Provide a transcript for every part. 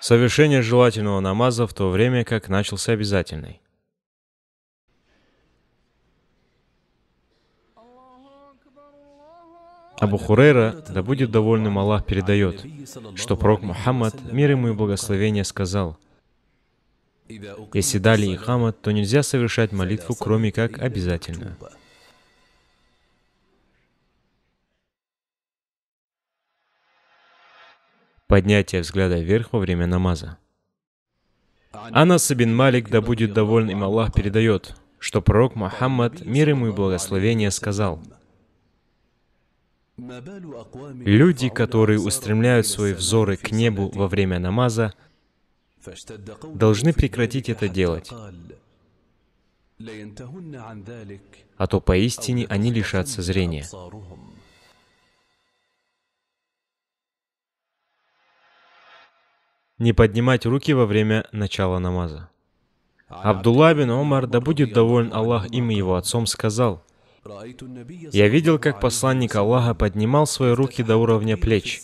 Совершение желательного намаза в то время, как начался обязательный. Абу Хурейра, да будет довольным Аллах, передает, что пророк Мухаммад, мир ему и благословение, сказал, «Если дали ихамат, то нельзя совершать молитву, кроме как обязательную». Поднятие взгляда вверх во время намаза. Анас бин Малик, да будет доволен им Аллах, передает, что пророк Мухаммад, мир ему и благословение, сказал – Люди, которые устремляют свои взоры к небу во время намаза, должны прекратить это делать, а то поистине они лишатся зрения. Не поднимать руки во время начала намаза. Абдулла бин Омар, да будет доволен Аллах им и его отцом, сказал, я видел, как посланник Аллаха поднимал свои руки до уровня плеч,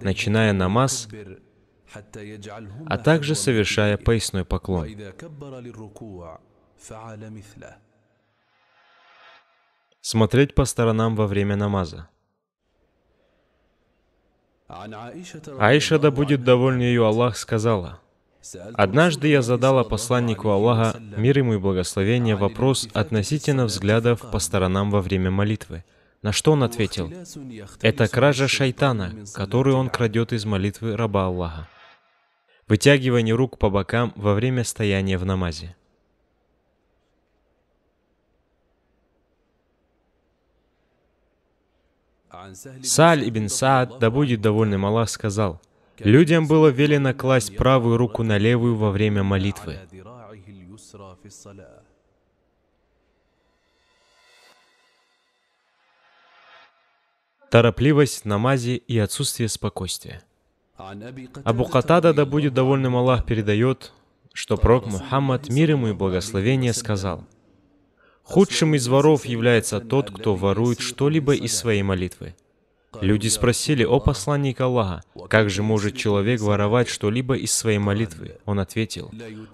начиная намаз, а также совершая поясной поклон. Смотреть по сторонам во время намаза. Аиша, да будет доволен ее Аллах, сказала, Однажды я задала посланнику Аллаха, мир ему и благословение, вопрос относительно взглядов по сторонам во время молитвы. На что он ответил? Это кража шайтана, которую он крадет из молитвы раба Аллаха. Вытягивание рук по бокам во время стояния в намазе. Саль ибн Саад, да будет довольным Аллах, сказал – Людям было велено класть правую руку на левую во время молитвы. Торопливость в намазе и отсутствие спокойствия. Абу Катада, да будет довольным Аллах, передает, что пророк Мухаммад, мир ему и благословение, сказал, «Худшим из воров является тот, кто ворует что-либо из своей молитвы». Люди спросили, «О посланник Аллаха, как же может человек воровать что-либо из своей молитвы?» Он ответил,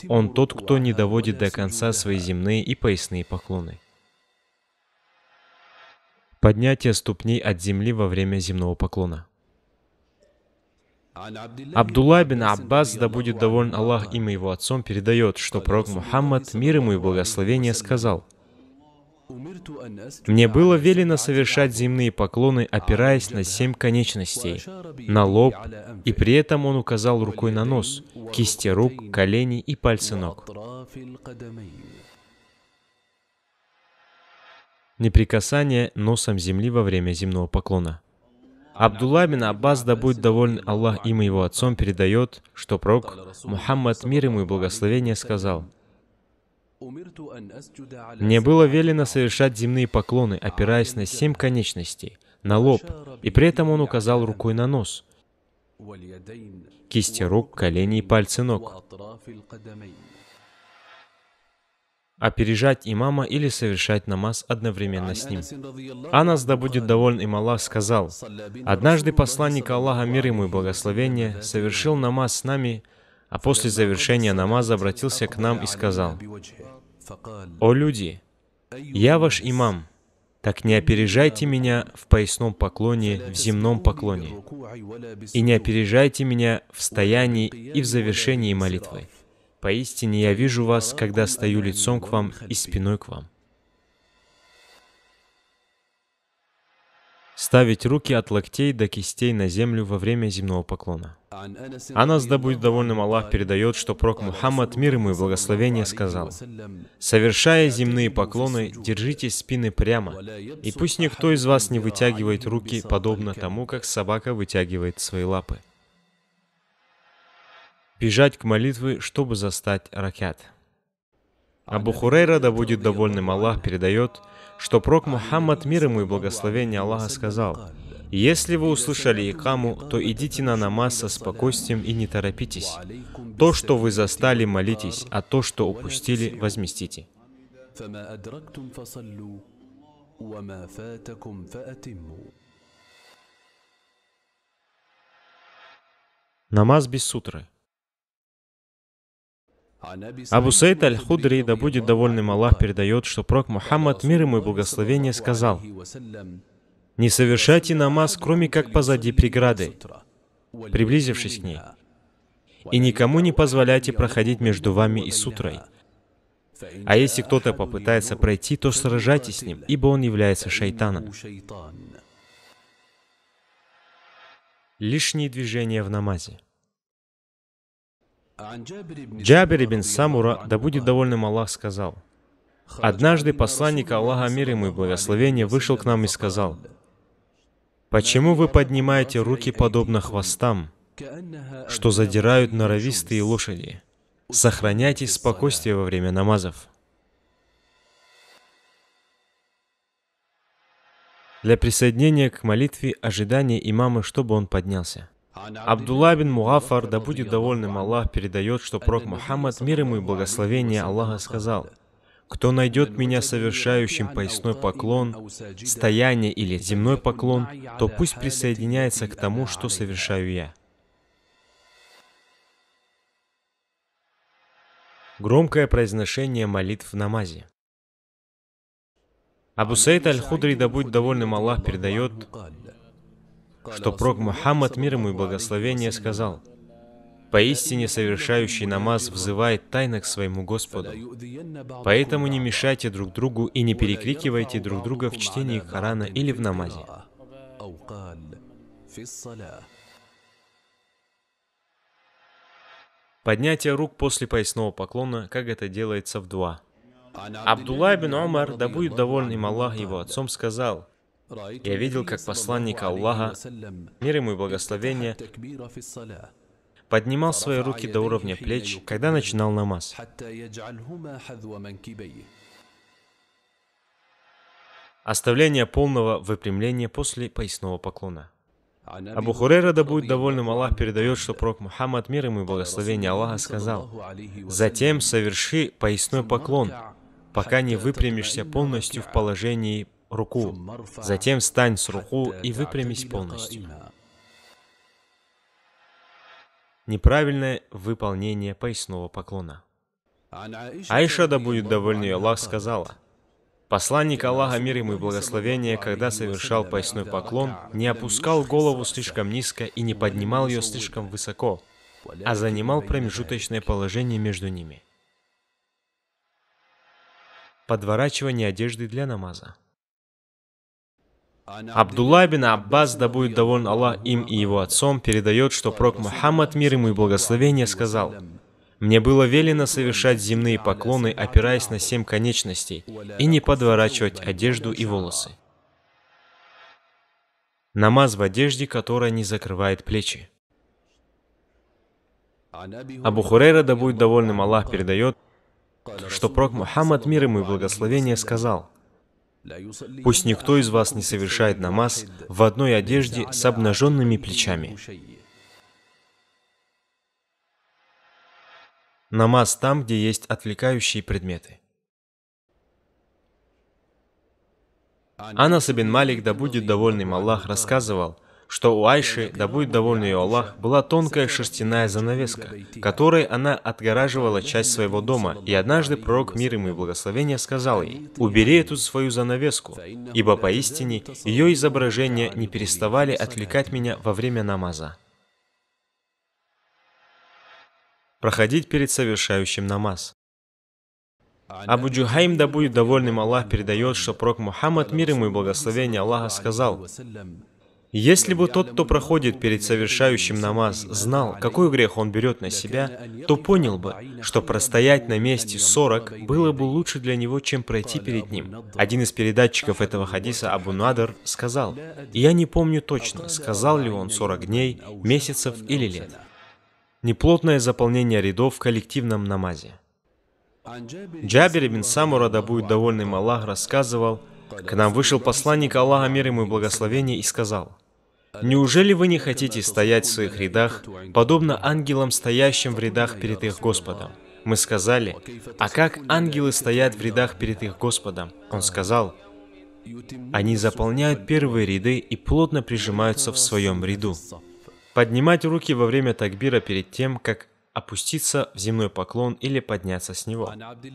«Он тот, кто не доводит до конца свои земные и поясные поклоны». Поднятие ступней от земли во время земного поклона. Абдулла бин Аббас, да будет доволен Аллах им и его отцом, передает, что пророк Мухаммад, мир ему и благословение, сказал – мне было велено совершать земные поклоны, опираясь на семь конечностей, на лоб, и при этом он указал рукой на нос, кисти рук, колени и пальцы ног. Неприкасание носом земли во время земного поклона. Абдулла бин Аббас, да будет доволен Аллах им и его отцом, передает, что пророк Мухаммад, мир ему и благословение, сказал – мне было велено совершать земные поклоны, опираясь на семь конечностей, на лоб, и при этом он указал рукой на нос, кисти рук, колени и пальцы ног. Опережать имама или совершать намаз одновременно с ним. Анас, да будет доволен им Аллах, сказал, «Однажды посланник Аллаха, мир ему и благословение, совершил намаз с нами, а после завершения намаза обратился к нам и сказал, «О люди, я ваш имам, так не опережайте меня в поясном поклоне, в земном поклоне, и не опережайте меня в стоянии и в завершении молитвы. Поистине я вижу вас, когда стою лицом к вам и спиной к вам. Ставить руки от локтей до кистей на землю во время земного поклона. Анас, да будет довольным Аллах, передает, что пророк Мухаммад, мир ему и благословение, сказал, «Совершая земные поклоны, держите спины прямо, и пусть никто из вас не вытягивает руки, подобно тому, как собака вытягивает свои лапы». Бежать к молитве, чтобы застать ракят. Абу Хурейра, да будет довольным Аллах, передает, что пророк Мухаммад, мир ему и благословение Аллаха, сказал, «Если вы услышали икаму, то идите на намаз со спокойствием и не торопитесь. То, что вы застали, молитесь, а то, что упустили, возместите». Намаз без сутры. Абу Саид Аль-Худри, да будет довольным Аллах, передает, что пророк Мухаммад, мир ему и благословение, сказал, «Не совершайте намаз, кроме как позади преграды, приблизившись к ней, и никому не позволяйте проходить между вами и сутрой. А если кто-то попытается пройти, то сражайтесь с ним, ибо он является шайтаном». Лишние движения в намазе. Джабир ибн Самура, да будет довольным Аллах, сказал, «Однажды посланник Аллаха, мир ему и благословение, вышел к нам и сказал, «Почему вы поднимаете руки подобно хвостам, что задирают норовистые лошади? Сохраняйте спокойствие во время намазов». Для присоединения к молитве ожидания имама, чтобы он поднялся. Абдулла бин Мугафар, да будет довольным Аллах, передает, что пророк Мухаммад, мир ему и благословение Аллаха, сказал, «Кто найдет меня совершающим поясной поклон, стояние или земной поклон, то пусть присоединяется к тому, что совершаю я». Громкое произношение молитв в намазе. Абу Саид Аль-Худри, да будет довольным Аллах, передает, что пророк Мухаммад, мир ему и благословение, сказал, «Поистине совершающий намаз взывает тайно к своему Господу. Поэтому не мешайте друг другу и не перекрикивайте друг друга в чтении Корана или в намазе». Поднятие рук после поясного поклона, как это делается в дуа. Абдулла бин Умар, да будет доволен им Аллах его отцом, сказал, я видел, как посланник Аллаха, мир ему и благословение, поднимал свои руки до уровня плеч, когда начинал намаз. Оставление полного выпрямления после поясного поклона. Абу Хурейра, да будет довольным Аллах, передает, что пророк Мухаммад, мир ему и благословение Аллаха, сказал, «Затем соверши поясной поклон, пока не выпрямишься полностью в положении руку, затем встань с руку и выпрямись полностью. Неправильное выполнение поясного поклона. Айша, да будет довольна Аллах, сказала, Посланник Аллаха, мир ему и благословение, когда совершал поясной поклон, не опускал голову слишком низко и не поднимал ее слишком высоко, а занимал промежуточное положение между ними. Подворачивание одежды для намаза. Абдулла бин Аббас, да будет доволен Аллах им и его отцом, передает, что пророк Мухаммад, мир ему и благословение, сказал, «Мне было велено совершать земные поклоны, опираясь на семь конечностей, и не подворачивать одежду и волосы». Намаз в одежде, которая не закрывает плечи. Абу Хурейра, да будет довольным Аллах, передает, что пророк Мухаммад, мир ему и благословение, сказал – Пусть никто из вас не совершает намаз в одной одежде с обнаженными плечами. Намаз там, где есть отвлекающие предметы. Анас ибн Малик, да будет довольным Аллах, рассказывал, что у Айши, да будет доволен ее Аллах, была тонкая шерстяная занавеска, которой она отгораживала часть своего дома, и однажды пророк мир ему и благословения сказал ей, «Убери эту свою занавеску, ибо поистине ее изображения не переставали отвлекать меня во время намаза». Проходить перед совершающим намаз. Абу Джухайм, да будет довольным Аллах, передает, что пророк Мухаммад, мир ему и благословение Аллаха, сказал, если бы тот, кто проходит перед совершающим намаз, знал, какой грех он берет на себя, то понял бы, что простоять на месте 40 было бы лучше для него, чем пройти перед ним. Один из передатчиков этого хадиса, Абу Надр, сказал, «Я не помню точно, сказал ли он 40 дней, месяцев или лет». Неплотное заполнение рядов в коллективном намазе. Джабир ибн Самура, да будет довольным Аллах, рассказывал, к нам вышел посланник Аллаха, мир ему и благословение, и сказал, «Неужели вы не хотите стоять в своих рядах, подобно ангелам, стоящим в рядах перед их Господом?» Мы сказали, «А как ангелы стоят в рядах перед их Господом?» Он сказал, «Они заполняют первые ряды и плотно прижимаются в своем ряду». Поднимать руки во время такбира перед тем, как опуститься в земной поклон или подняться с него.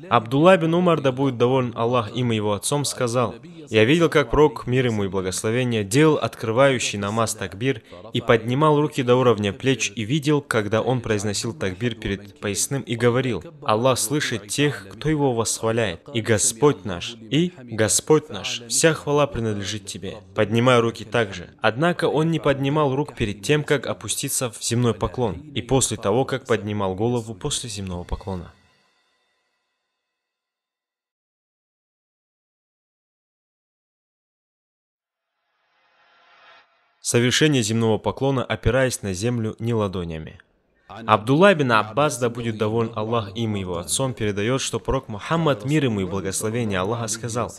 Абдулла бин Умар, да будет доволен Аллах им и его отцом, сказал, «Я видел, как пророк, мир ему и благословение, делал открывающий намаз такбир и поднимал руки до уровня плеч и видел, когда он произносил такбир перед поясным и говорил, Аллах слышит тех, кто его восхваляет, и Господь наш, и Господь наш, вся хвала принадлежит тебе, поднимая руки также. Однако он не поднимал рук перед тем, как опуститься в земной поклон, и после того, как поднимал поднимал голову после земного поклона. Совершение земного поклона, опираясь на землю не ладонями. Абдулла бин Аббас, да будет доволен Аллах им и его отцом, передает, что пророк Мухаммад, мир ему и благословение Аллаха, сказал,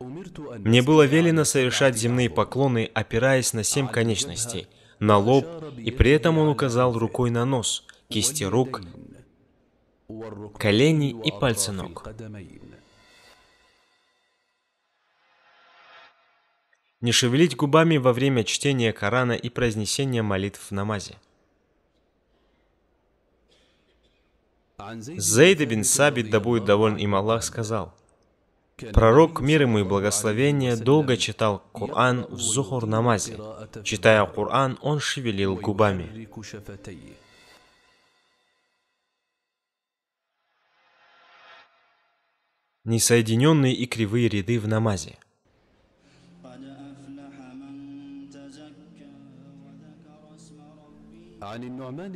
«Мне было велено совершать земные поклоны, опираясь на семь конечностей – на лоб, и при этом он указал рукой на нос, кисти рук, колени и пальцы ног. Не шевелить губами во время чтения Корана и произнесения молитв в намазе. Зейд бин Сабит, да будет доволен им Аллах, сказал – Пророк, мир ему и благословение, долго читал Коран в Зухур намазе. Читая Коран, он шевелил губами. Несоединенные и кривые ряды в намазе.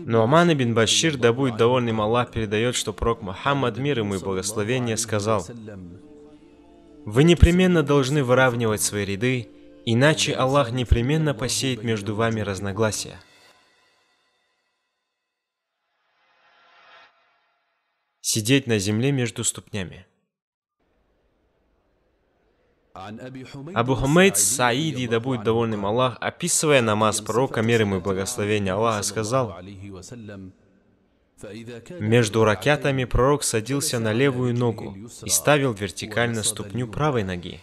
Нуаман ибн Башир, да будет довольным Аллах, передает, что пророк Мухаммад, мир ему и благословение, сказал, вы непременно должны выравнивать свои ряды, иначе Аллах непременно посеет между вами разногласия. Сидеть на земле между ступнями. Абу Хамейд Саиди, да будет довольным Аллах, описывая намаз пророка, мир ему и благословения Аллаха, сказал, между ракятами пророк садился на левую ногу и ставил вертикально ступню правой ноги.